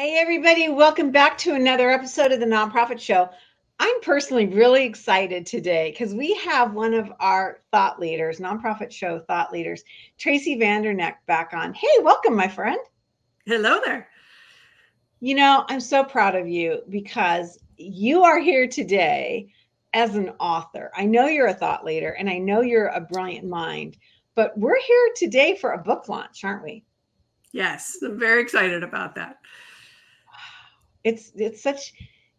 Hey, everybody, welcome back to another episode of the Nonprofit Show. I'm personally really excited today because we have one of our thought leaders, Nonprofit Show thought leaders, Tracy Vanderneck, back on. Hey, welcome, my friend. Hello there. You know, I'm so proud of you because you are here today as an author. I know you're a thought leader and I know you're a brilliant mind, but we're here today for a book launch, aren't we? Yes, I'm very excited about that it's it's such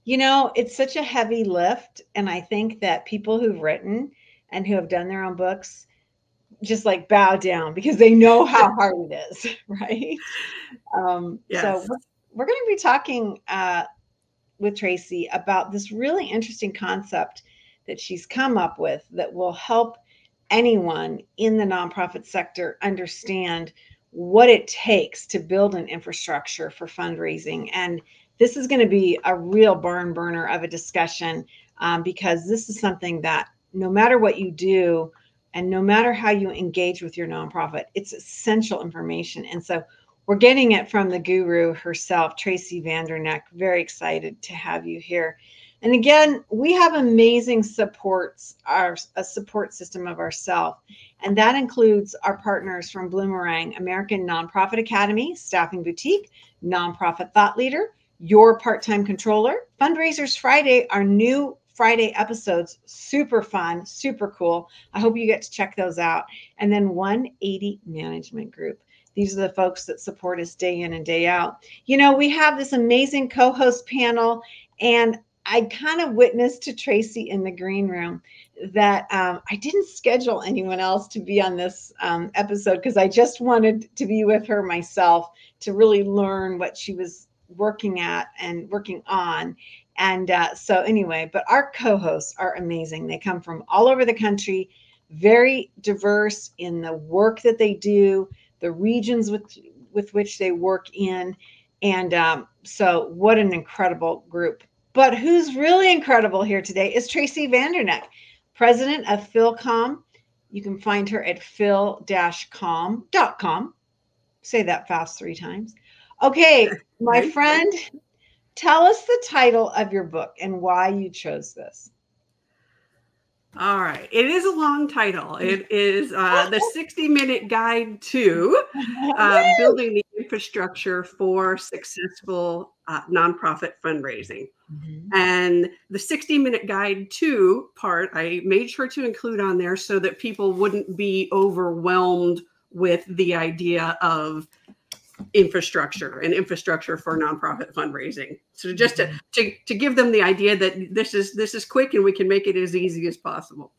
you know it's such a heavy lift and i think that people who've written and who have done their own books just like bow down because they know how hard it is right um yes. so we're, we're going to be talking uh with tracy about this really interesting concept that she's come up with that will help anyone in the nonprofit sector understand what it takes to build an infrastructure for fundraising and this is going to be a real barn burner of a discussion um, because this is something that no matter what you do and no matter how you engage with your nonprofit, it's essential information. And so we're getting it from the guru herself, Tracy Vanderneck. Very excited to have you here. And again, we have amazing supports, our a support system of ourselves. And that includes our partners from Bloomerang, American Nonprofit Academy, Staffing Boutique, Nonprofit Thought Leader, your part time controller. Fundraisers Friday, our new Friday episodes, super fun, super cool. I hope you get to check those out. And then 180 Management Group. These are the folks that support us day in and day out. You know, we have this amazing co host panel, and I kind of witnessed to Tracy in the green room that um, I didn't schedule anyone else to be on this um, episode because I just wanted to be with her myself to really learn what she was working at and working on. And uh, so, anyway, but our co hosts are amazing. They come from all over the country, very diverse in the work that they do, the regions with, with which they work in. And um, so, what an incredible group. But who's really incredible here today is Tracy Vanderneck, president of PhilCom. You can find her at phil-com.com. Say that fast three times. Okay, my friend, tell us the title of your book and why you chose this. All right. It is a long title. It is uh, the 60 minute guide to uh, building the infrastructure for successful uh, nonprofit fundraising. Mm-hmm. And the 60 minute guide to part, I made sure to include on there so that people wouldn't be overwhelmed with the idea of infrastructure and infrastructure for nonprofit fundraising. So just to, to, to give them the idea that this is this is quick and we can make it as easy as possible.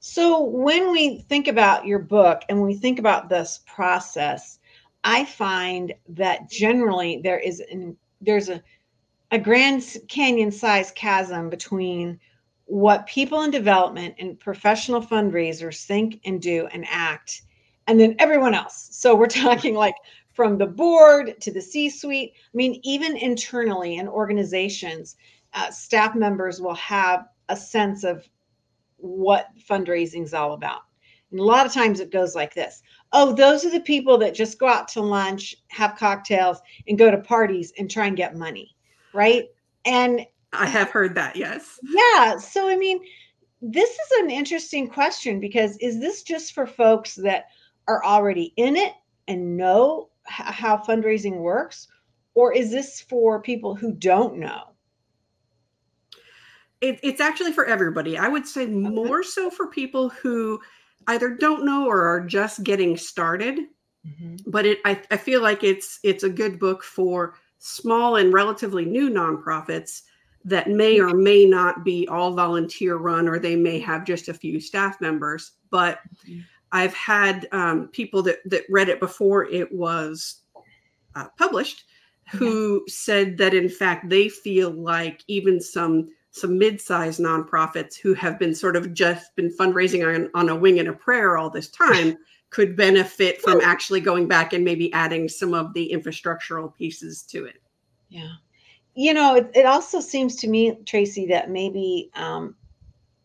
So when we think about your book and we think about this process, I find that generally there is an there's a a Grand Canyon sized chasm between what people in development and professional fundraisers think and do and act and then everyone else. So we're talking like from the board to the C suite. I mean, even internally in organizations, uh, staff members will have a sense of what fundraising is all about. And a lot of times it goes like this Oh, those are the people that just go out to lunch, have cocktails, and go to parties and try and get money, right? And I have heard that, yes. Yeah. So, I mean, this is an interesting question because is this just for folks that are already in it and know how fundraising works or is this for people who don't know? It, it's actually for everybody. I would say more so for people who either don't know or are just getting started. Mm-hmm. but it I, I feel like it's it's a good book for small and relatively new nonprofits that may or may not be all volunteer run or they may have just a few staff members. But mm-hmm. I've had um, people that that read it before it was uh, published who yeah. said that in fact they feel like even some some mid-sized nonprofits who have been sort of just been fundraising on, on a wing and a prayer all this time could benefit from actually going back and maybe adding some of the infrastructural pieces to it. Yeah. You know, it, it also seems to me, Tracy, that maybe um,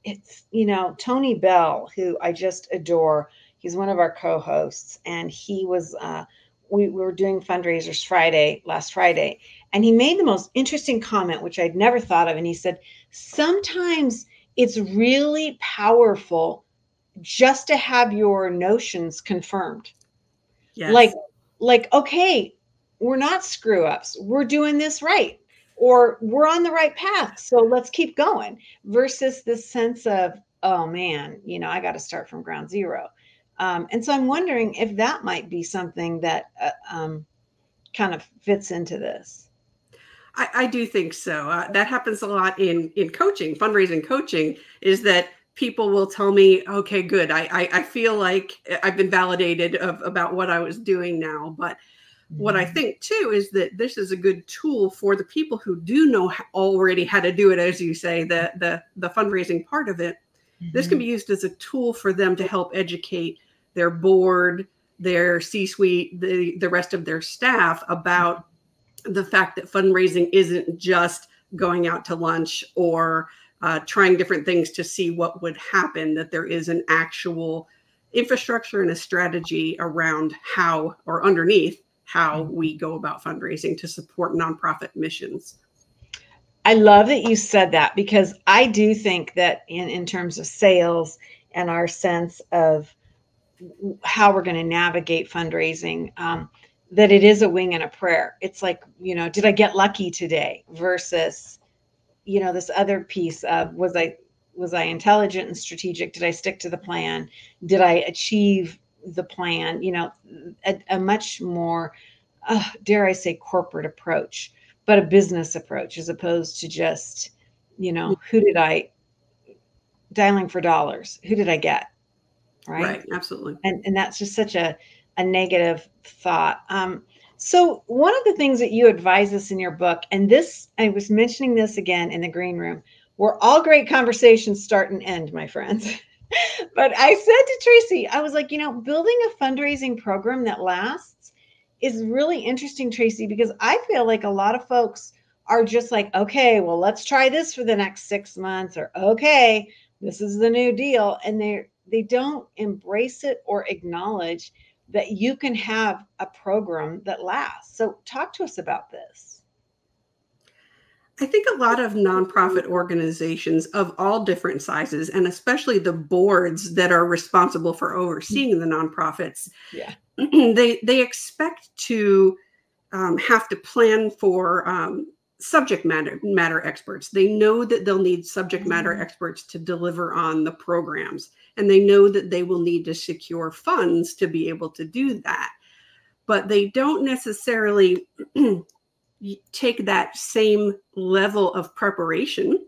it's you know Tony Bell, who I just adore. He's one of our co-hosts, and he was uh, we, we were doing fundraisers Friday, last Friday, and he made the most interesting comment, which I'd never thought of. And he said, sometimes it's really powerful just to have your notions confirmed. Yes. Like, like, okay, we're not screw ups. We're doing this right. Or we're on the right path. So let's keep going versus this sense of, oh man, you know, I got to start from ground zero. Um, and so I'm wondering if that might be something that uh, um, kind of fits into this. I, I do think so. Uh, that happens a lot in in coaching, fundraising coaching, is that people will tell me, okay, good. I I, I feel like I've been validated of about what I was doing now. But. What I mm-hmm. think too is that this is a good tool for the people who do know already how to do it, as you say, the the the fundraising part of it. Mm-hmm. This can mm-hmm. be used as a tool for them to help educate their board, their C-suite, the the rest of their staff about the fact that fundraising isn't just going out to lunch or uh, trying different things to see what would happen, that there is an actual infrastructure and a strategy around how or underneath how mm-hmm. we go about fundraising to support nonprofit missions. I love that you said that because I do think that in, in terms of sales and our sense of how we're going to navigate fundraising, um, that it is a wing and a prayer. It's like, you know, did I get lucky today versus, you know, this other piece of was I was I intelligent and strategic? Did I stick to the plan? Did I achieve the plan? You know, a, a much more, uh, dare I say, corporate approach, but a business approach as opposed to just, you know, who did I dialing for dollars? Who did I get? Right. Right. Absolutely. And and that's just such a a negative thought. Um, so, one of the things that you advise us in your book, and this, I was mentioning this again in the green room, where all great conversations start and end, my friends. but I said to Tracy, I was like, you know, building a fundraising program that lasts is really interesting, Tracy, because I feel like a lot of folks are just like, okay, well, let's try this for the next six months, or okay, this is the new deal. And they they don't embrace it or acknowledge that you can have a program that lasts. So, talk to us about this. I think a lot of nonprofit organizations of all different sizes, and especially the boards that are responsible for overseeing the nonprofits, yeah. they they expect to um, have to plan for um, subject matter matter experts. They know that they'll need subject matter mm-hmm. experts to deliver on the programs and they know that they will need to secure funds to be able to do that. But they don't necessarily take that same level of preparation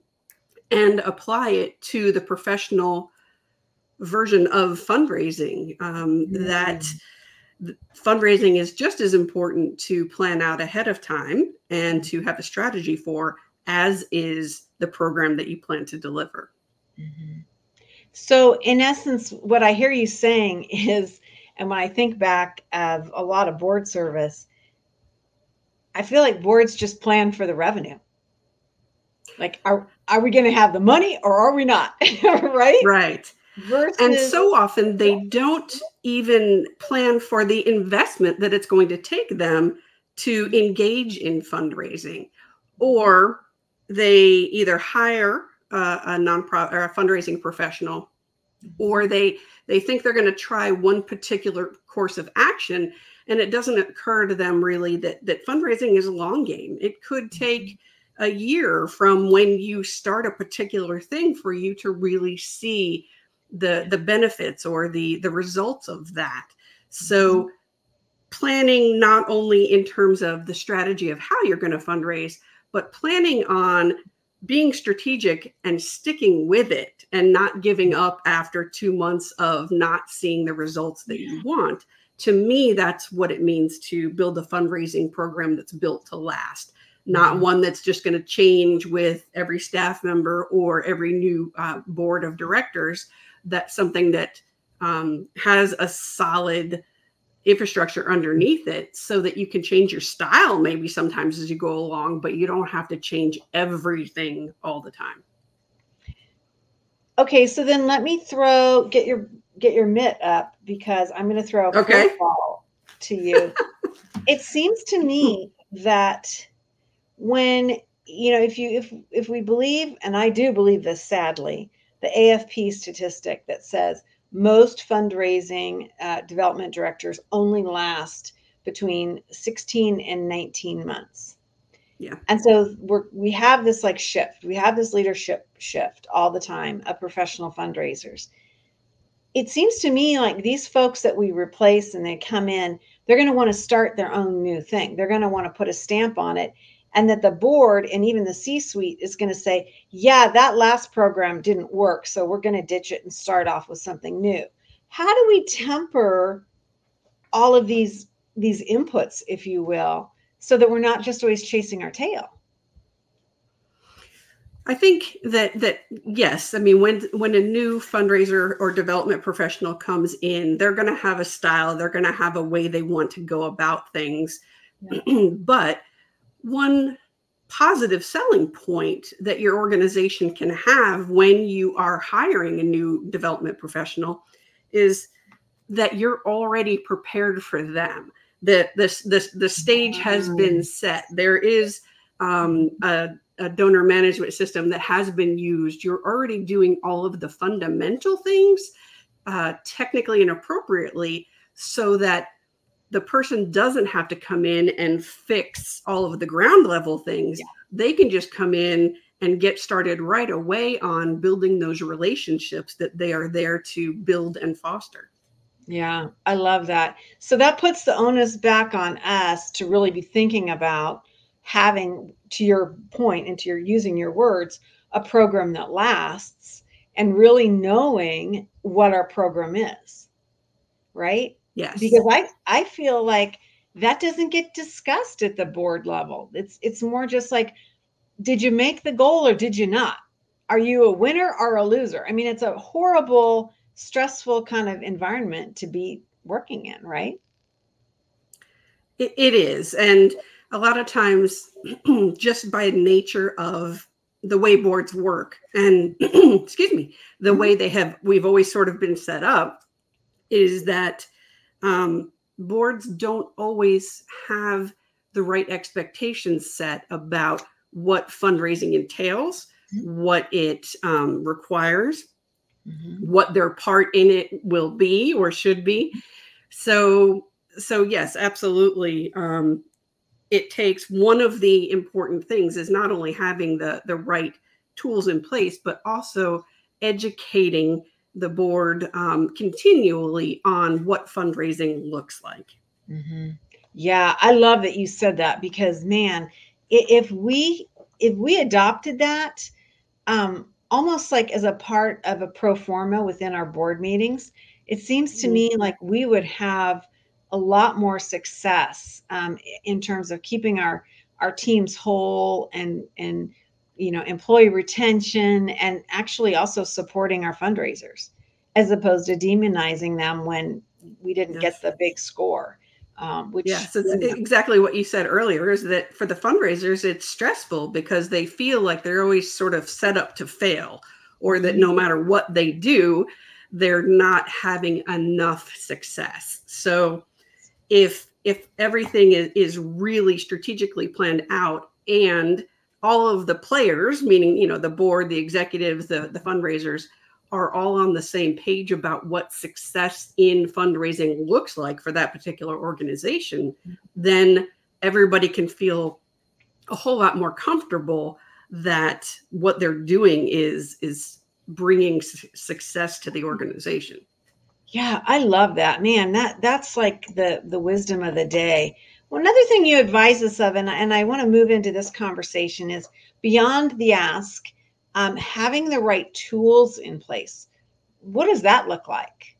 and apply it to the professional version of fundraising. Um, mm-hmm. That fundraising is just as important to plan out ahead of time and to have a strategy for as is the program that you plan to deliver. Mm-hmm. So, in essence, what I hear you saying is, and when I think back of a lot of board service, I feel like boards just plan for the revenue. Like, are are we going to have the money or are we not? right? Right. Versus, and so often they don't even plan for the investment that it's going to take them to engage in fundraising, or they either hire a, a nonprofit or a fundraising professional, or they they think they're going to try one particular course of action, and it doesn't occur to them really that that fundraising is a long game. It could take a year from when you start a particular thing for you to really see the the benefits or the the results of that. So mm-hmm. planning not only in terms of the strategy of how you're going to fundraise, but planning on being strategic and sticking with it and not giving up after two months of not seeing the results that you want to me that's what it means to build a fundraising program that's built to last not mm-hmm. one that's just going to change with every staff member or every new uh, board of directors that's something that um, has a solid infrastructure underneath it so that you can change your style maybe sometimes as you go along, but you don't have to change everything all the time. Okay, so then let me throw get your get your mitt up because I'm going to throw a okay. curveball to you. it seems to me that when you know if you if if we believe and i do believe this sadly the afp statistic that says most fundraising uh, development directors only last between 16 and 19 months yeah and so we're we have this like shift we have this leadership shift all the time of professional fundraisers it seems to me like these folks that we replace and they come in they're going to want to start their own new thing they're going to want to put a stamp on it and that the board and even the C suite is going to say, yeah, that last program didn't work. So we're going to ditch it and start off with something new. How do we temper all of these these inputs, if you will, so that we're not just always chasing our tail? I think that that yes, I mean when when a new fundraiser or development professional comes in, they're going to have a style, they're going to have a way they want to go about things. Yeah. but one positive selling point that your organization can have when you are hiring a new development professional is that you're already prepared for them that this this the stage has been set there is um, a, a donor management system that has been used you're already doing all of the fundamental things uh, technically and appropriately so that the person doesn't have to come in and fix all of the ground level things. Yeah. They can just come in and get started right away on building those relationships that they are there to build and foster. Yeah, I love that. So that puts the onus back on us to really be thinking about having, to your point, and to your using your words, a program that lasts and really knowing what our program is. Right. Yes. Because I I feel like that doesn't get discussed at the board level. It's it's more just like did you make the goal or did you not? Are you a winner or a loser? I mean, it's a horrible, stressful kind of environment to be working in, right? it, it is. And a lot of times, just by nature of the way boards work and, excuse me, the way they have, we've always sort of been set up is that um, boards don't always have the right expectations set about what fundraising entails, what it um, requires, mm-hmm. what their part in it will be or should be. So, so yes, absolutely. Um, it takes one of the important things is not only having the the right tools in place, but also educating the board um, continually on what fundraising looks like. Mm-hmm. Yeah, I love that you said that because man, if we if we adopted that um, almost like as a part of a pro forma within our board meetings, it seems to mm-hmm. me like we would have a lot more success um, in terms of keeping our our teams whole and and you know employee retention and actually also supporting our fundraisers as opposed to demonizing them when we didn't yes. get the big score um, which yes it's exactly what you said earlier is that for the fundraisers it's stressful because they feel like they're always sort of set up to fail or that no mm-hmm. matter what they do they're not having enough success so if if everything is, is really strategically planned out and all of the players, meaning you know the board, the executives, the the fundraisers, are all on the same page about what success in fundraising looks like for that particular organization, then everybody can feel a whole lot more comfortable that what they're doing is is bringing su- success to the organization. Yeah, I love that. Man, that that's like the the wisdom of the day. Well, another thing you advise us of, and, and I want to move into this conversation, is beyond the ask, um, having the right tools in place. What does that look like?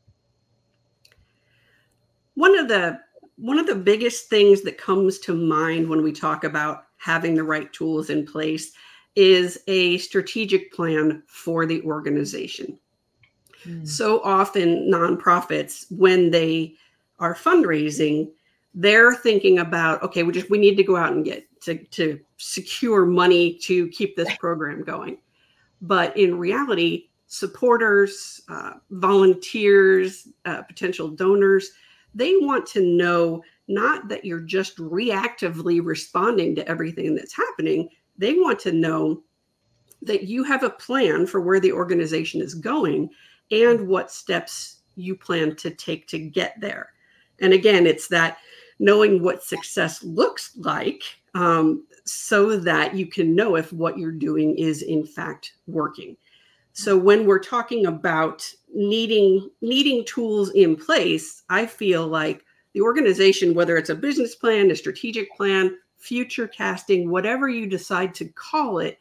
One of the one of the biggest things that comes to mind when we talk about having the right tools in place is a strategic plan for the organization. Hmm. So often, nonprofits, when they are fundraising, they're thinking about okay we just we need to go out and get to, to secure money to keep this program going but in reality supporters uh, volunteers uh, potential donors they want to know not that you're just reactively responding to everything that's happening. They want to know that you have a plan for where the organization is going and what steps you plan to take to get there. And again, it's that knowing what success looks like um, so that you can know if what you're doing is in fact working. So when we're talking about needing needing tools in place, I feel like the organization, whether it's a business plan, a strategic plan, future casting, whatever you decide to call it,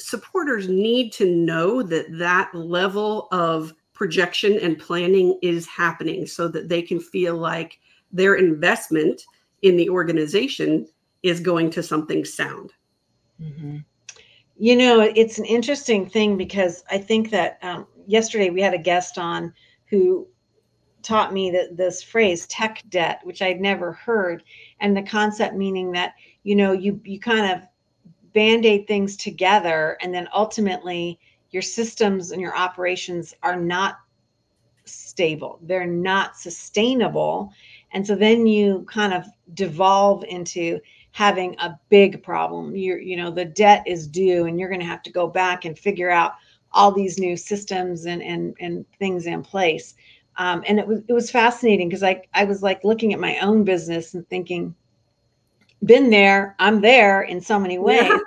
supporters need to know that that level of projection and planning is happening so that they can feel like their investment in the organization is going to something sound. Mm-hmm. You know, it's an interesting thing because I think that um, yesterday we had a guest on who taught me that this phrase tech debt which i'd never heard and the concept meaning that you know you you kind of band-aid things together and then ultimately your systems and your operations are not stable. They're not sustainable. And so then you kind of devolve into having a big problem. You're you know the debt is due and you're going to have to go back and figure out all these new systems and and and things in place. Um, and it was it was fascinating because I I was like looking at my own business and thinking, been there, I'm there in so many ways, yeah.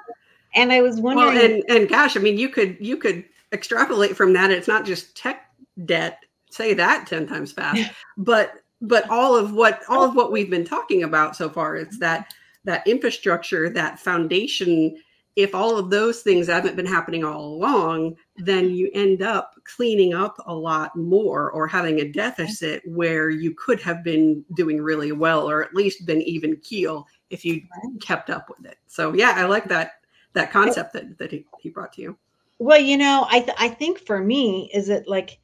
and I was wondering. Well, and and gosh, I mean, you could you could extrapolate from that. It's not just tech debt. Say that ten times fast, but but all of what all oh. of what we've been talking about so far, it's that that infrastructure, that foundation if all of those things haven't been happening all along, then you end up cleaning up a lot more or having a deficit where you could have been doing really well or at least been even keel if you kept up with it. So yeah, I like that that concept that, that he, he brought to you. Well, you know, I th- I think for me is it like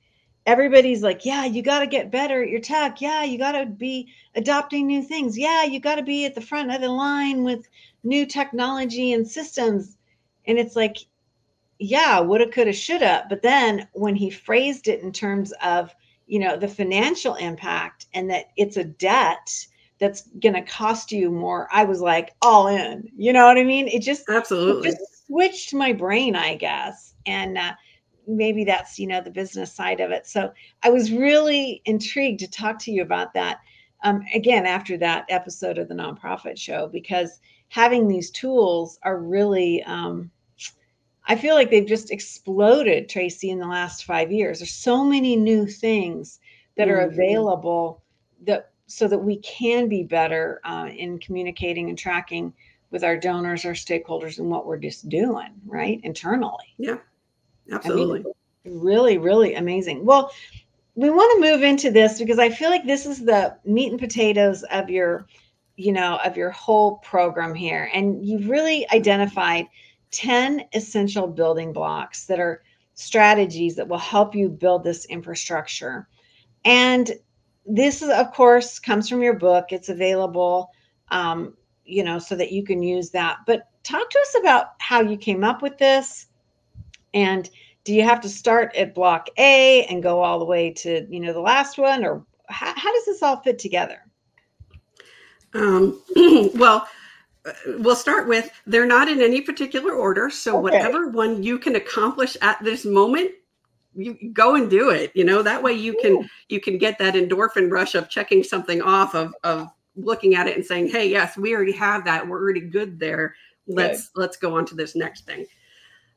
everybody's like, yeah, you got to get better at your tech. Yeah, you got to be adopting new things. Yeah, you got to be at the front of the line with new technology and systems. And it's like, yeah, woulda, coulda, shoulda. But then when he phrased it in terms of, you know, the financial impact and that it's a debt that's going to cost you more, I was like, all in. You know what I mean? It just absolutely it just switched my brain, I guess. And uh, maybe that's, you know, the business side of it. So I was really intrigued to talk to you about that. Um, again, after that episode of the nonprofit show, because having these tools are really um, i feel like they've just exploded tracy in the last five years there's so many new things that mm-hmm. are available that so that we can be better uh, in communicating and tracking with our donors our stakeholders and what we're just doing right internally yeah absolutely I mean, really really amazing well we want to move into this because i feel like this is the meat and potatoes of your you know, of your whole program here. And you've really identified 10 essential building blocks that are strategies that will help you build this infrastructure. And this, is, of course, comes from your book. It's available, um, you know, so that you can use that. But talk to us about how you came up with this. And do you have to start at block A and go all the way to, you know, the last one? Or how, how does this all fit together? Um, well, uh, we'll start with they're not in any particular order. So okay. whatever one you can accomplish at this moment, you go and do it. You know that way you can you can get that endorphin rush of checking something off of of looking at it and saying, "Hey, yes, we already have that. We're already good there. Let's let's go on to this next thing."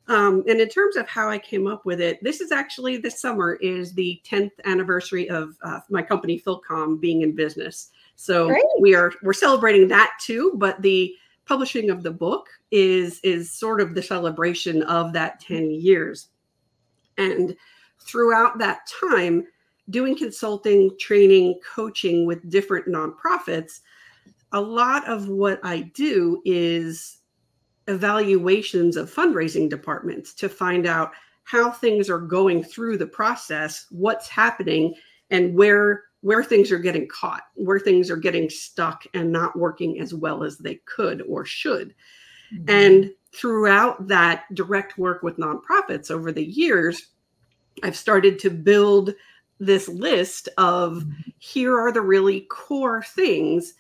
Um, and in terms of how I came up with it, this is actually this summer is the 10th anniversary of uh, my company Philcom being in business. So Great. we are we're celebrating that too, but the publishing of the book is is sort of the celebration of that 10 years. And throughout that time, doing consulting, training, coaching with different nonprofits, a lot of what I do is evaluations of fundraising departments to find out how things are going through the process, what's happening, and where where things are getting caught, where things are getting stuck and not working as well as they could or should. Mm-hmm. And throughout that direct work with nonprofits over the years, I've started to build this list of mm-hmm. here are the really core things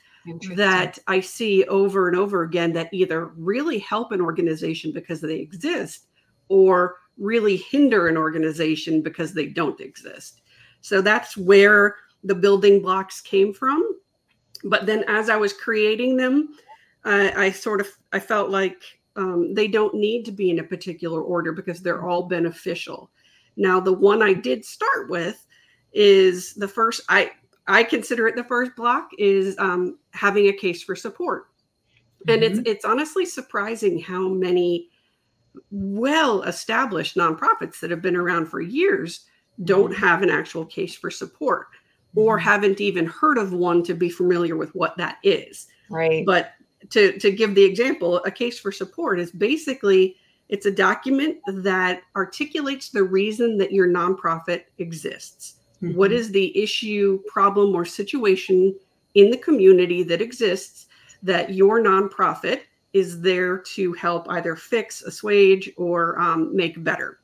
that I see over and over again that either really help an organization because they exist or really hinder an organization because they don't exist. So that's where the building blocks came from. But then as I was creating them, I, I sort of I felt like um, they don't need to be in a particular order because they're all beneficial. Now, the one I did start with is the first. I I consider it the first block is um, having a case for support, and mm-hmm. it's it's honestly surprising how many well established nonprofits that have been around for years don't mm-hmm. have an actual case for support or mm-hmm. haven't even heard of one to be familiar with what that is. Right. But to to give the example, a case for support is basically it's a document that articulates the reason that your nonprofit exists. Mm-hmm. What is the issue, problem, or situation in the community that exists that your nonprofit is there to help either fix, assuage, or um, make better?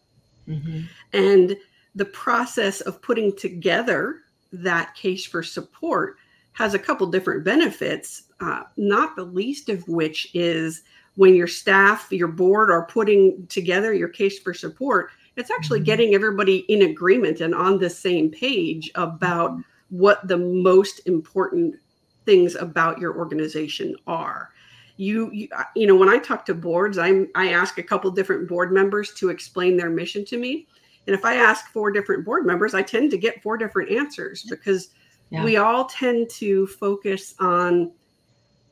Mm-hmm. And the process of putting together that case for support has a couple different benefits, uh, not the least of which is when your staff, your board are putting together your case for support, it's actually mm-hmm. getting everybody in agreement and on the same page about what the most important things about your organization are. You, you, uh, you know, when I talk to boards, I'm I ask a couple different board members to explain their mission to me, and if I ask four different board members, I tend to get four different answers because yeah. we all tend to focus on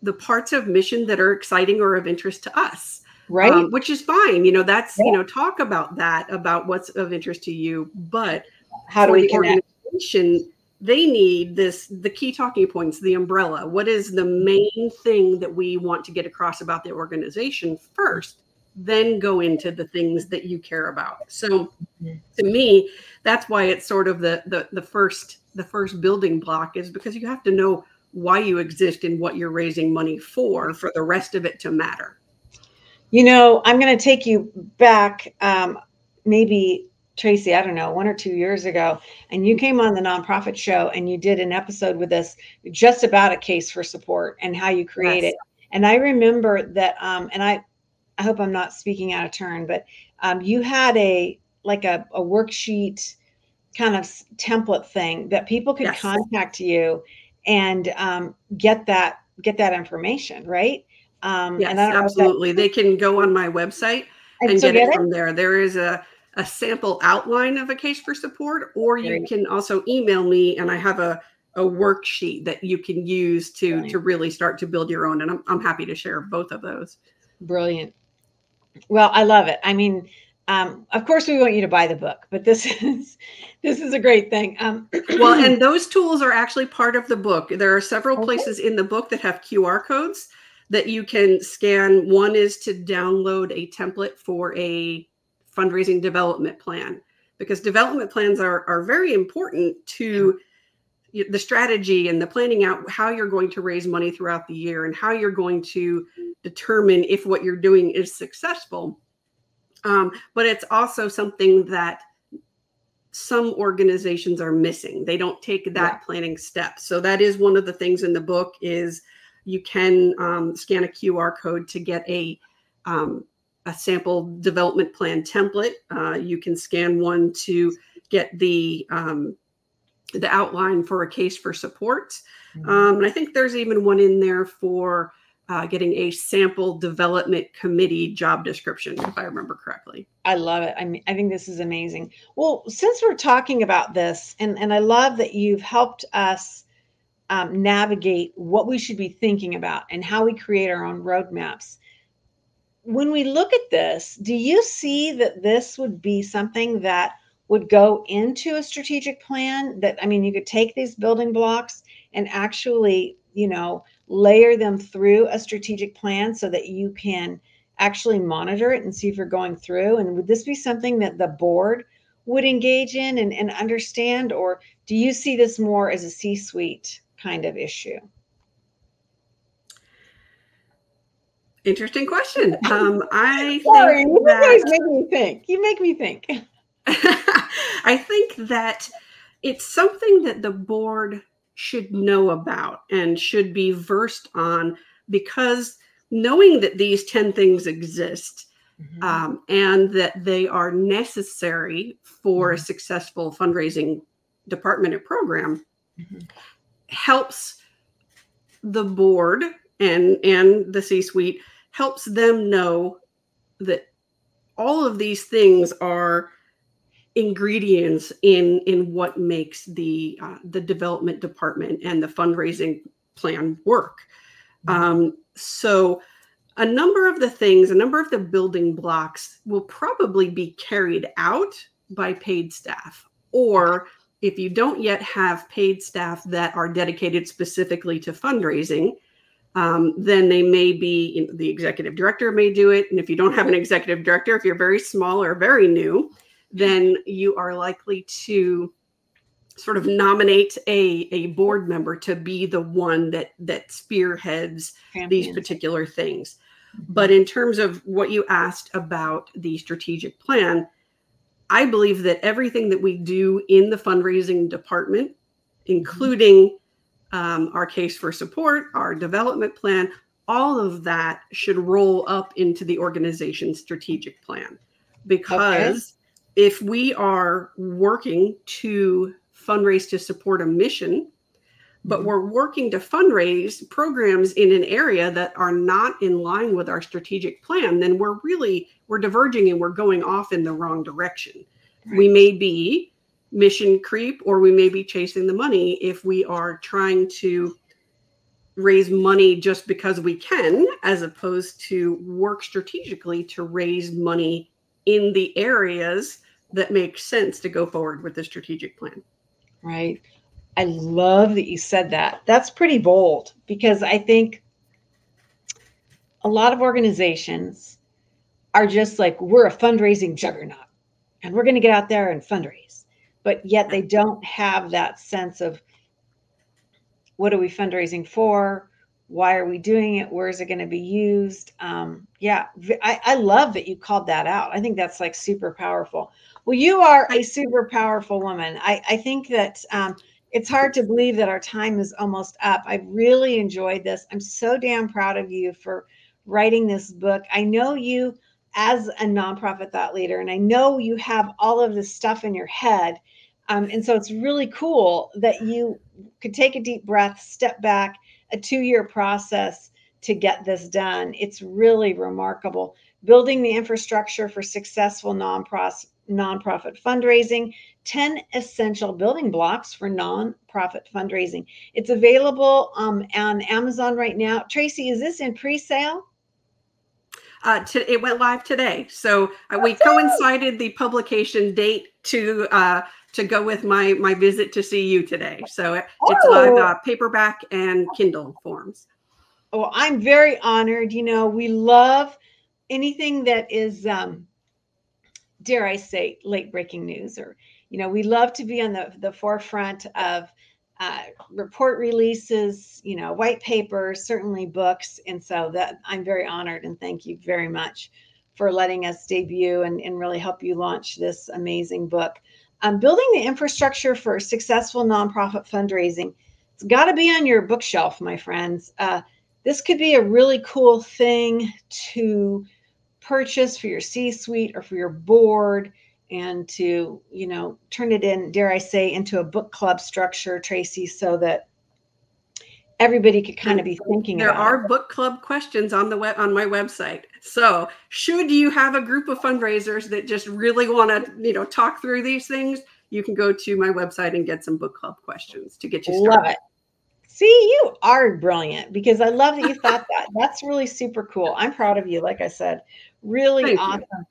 the parts of mission that are exciting or of interest to us right um, which is fine you know that's yeah. you know talk about that about what's of interest to you but how do we connect? organization they need this the key talking points the umbrella what is the main thing that we want to get across about the organization first then go into the things that you care about so mm-hmm. to me that's why it's sort of the the, the first the first building block is because you have to know why you exist and what you're raising money for for the rest of it to matter you know i'm going to take you back um, maybe tracy i don't know one or two years ago and you came on the nonprofit show and you did an episode with us just about a case for support and how you create yes. it and i remember that um, and i i hope i'm not speaking out of turn but um, you had a like a, a worksheet kind of template thing that people could yes. contact you and um, get that get that information right um, yes, absolutely they can go on my website and, and get, get, it from there there is a, a sample outline of a case for support or you can also email me and i have a, a worksheet that you can use to Brilliant. to really start to build your own and I'm, I'm happy to share both of those Brilliant. Well, I love it. I mean, um, of course we want you to buy the book but this is this is a great thing um, well and those tools are actually part of the book there are several okay. places in the book that have qr codes that you can scan one is to download a template for a fundraising development plan because development plans are, are very important to the strategy and the planning out how you're going to raise money throughout the year and how you're going to determine if what you're doing is successful um, but it's also something that some organizations are missing. They don't take that yeah. planning step. So that is one of the things in the book is you can um, scan a QR code to get a um, a sample development plan template. Uh, you can scan one to get the um, the outline for a case for support. Mm-hmm. Um, and I think there's even one in there for uh, getting a sample development committee job description, if I remember correctly. I love it. I mean, I think this is amazing. Well, since we're talking about this, and, and I love that you've helped us um, navigate what we should be thinking about and how we create our own roadmaps. When we look at this, do you see that this would be something that would go into a strategic plan? That, I mean, you could take these building blocks and actually, you know, layer them through a strategic plan so that you can actually monitor it and see if you're going through? And would this be something that the board would engage in and, and understand? Or do you see this more as a C suite kind of issue? Interesting question. Um, I Sorry, think you guys make me think. You make me think. I think that it's something that the board should know about and should be versed on because knowing that these 10 things exist mm-hmm. um, and that they are necessary for mm-hmm. a successful fundraising department or program mm-hmm. helps the board and and the c suite helps them know that all of these things are ingredients in in what makes the uh, the development department and the fundraising plan work. Mm-hmm. Um, so a number of the things, a number of the building blocks will probably be carried out by paid staff. Or if you don't yet have paid staff that are dedicated specifically to fundraising, um, then they may be you know, the executive director may do it. And if you don't have an executive director, if you're very small or very new, then you are likely to sort of nominate a, a board member to be the one that that spearheads these particular things. Mm-hmm. but in terms of what you asked about the strategic plan i believe that everything that we do in the fundraising department including um, our case for support our development plan all of that should roll up into the organization's strategic plan. Because if we are working to fundraise to support a mission, but mm-hmm. we're working to fundraise programs in an area that are not in line with our strategic plan, then we're really we're diverging and we're going off in the wrong direction. Right. We may be mission creep or we may be chasing the money if we are trying to raise money just because we can as opposed to work strategically to raise money in the areas that makes sense to go forward with the strategic plan. Right. I love that you said that. That's pretty bold because I think a lot of organizations are just like, we're a fundraising juggernaut and we're going to get out there and fundraise. But yet they don't have that sense of what are we fundraising for? Why are we doing it? Where is it going to be used? Um, yeah, I, I love that you called that out. I think that's like super powerful. Well, you are a super powerful woman. I, I think that um, it's hard to believe that our time is almost up. I really enjoyed this. I'm so damn proud of you for writing this book. I know you as a nonprofit thought leader, and I know you have all of this stuff in your head. Um, and so it's really cool that you could take a deep breath, step back, a two year process to get this done. It's really remarkable. Building the infrastructure for successful nonprofit nonprofit fundraising 10 essential building blocks for nonprofit fundraising. It's available um, on Amazon right now. Tracy, is this in pre sale? Uh, to, it went live today. So uh, we coincided the publication date to uh, to go with my my visit to see you today. So it, oh. it's live uh, paperback and Kindle forms. Oh, I'm very honored. You know, we love anything that is um, dare I say, late breaking news. Or, you know, we love to be on the, the forefront of uh, report releases, you know, white papers, certainly books. And so that I'm very honored and thank you very much for letting us debut and, and really help you launch this amazing book. Um, building the infrastructure for successful nonprofit fundraising. It's got to be on your bookshelf, my friends. Uh, this could be a really cool thing to purchase for your C suite or for your board and to, you know, turn it in, dare I say, into a book club structure, Tracy, so that everybody could kind of be thinking there are it. book club questions on the web on my website. So should you have a group of fundraisers that just really want to you know talk through these things you can go to my website and get some book club questions to get you started. love it. See you are brilliant because i love that you thought that. That's really super cool. I'm proud of you like i said Really Thank awesome.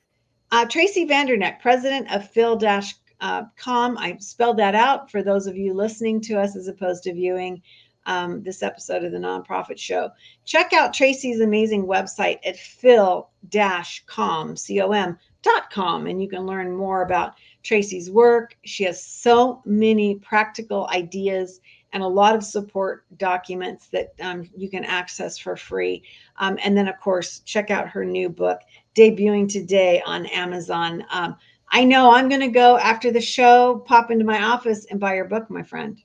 Uh, Tracy Vanderneck, president of Phil Dash uh, com. I spelled that out for those of you listening to us as opposed to viewing um, this episode of the Nonprofit Show. Check out Tracy's amazing website at phil-com, C-O-M, dot com, and you can learn more about Tracy's work. She has so many practical ideas and a lot of support documents that um, you can access for free. Um, and then, of course, check out her new book, debuting today on Amazon. Um, I know I'm going to go after the show, pop into my office and buy your book, my friend.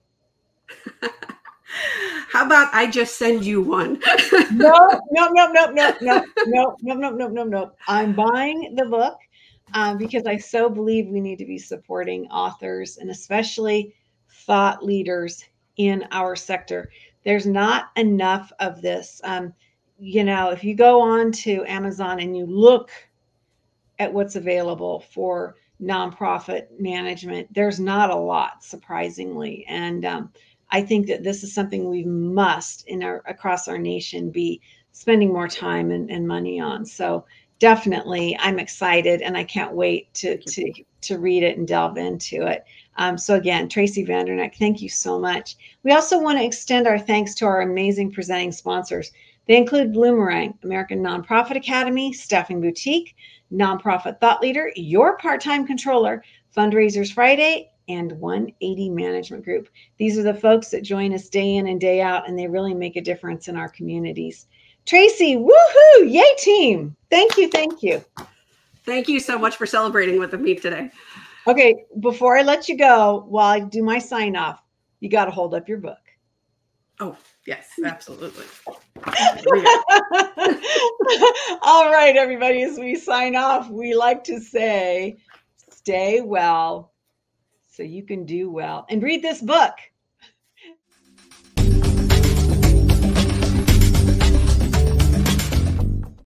How about I just send you one? no, no, no, no, no, no, no, no, no, no, no, no. I'm buying the book um, because I so believe we need to be supporting authors and especially thought leaders in our sector. There's not enough of this. Um, you know, if you go on to Amazon and you look at what's available for nonprofit management, there's not a lot, surprisingly. And um, I think that this is something we must, in our across our nation, be spending more time and, and money on. So definitely, I'm excited, and I can't wait to to to read it and delve into it. Um, so again, Tracy Vanderneck, thank you so much. We also want to extend our thanks to our amazing presenting sponsors. They include Bloomerang, American Nonprofit Academy, Staffing Boutique, Nonprofit Thought Leader, Your Part-Time Controller, Fundraisers Friday, and 180 Management Group. These are the folks that join us day in and day out, and they really make a difference in our communities. Tracy, woohoo! Yay, team! Thank you, thank you. Thank you so much for celebrating with me today. Okay, before I let you go, while I do my sign off, you got to hold up your book. Oh, yes, absolutely. All right, everybody, as we sign off, we like to say stay well so you can do well and read this book.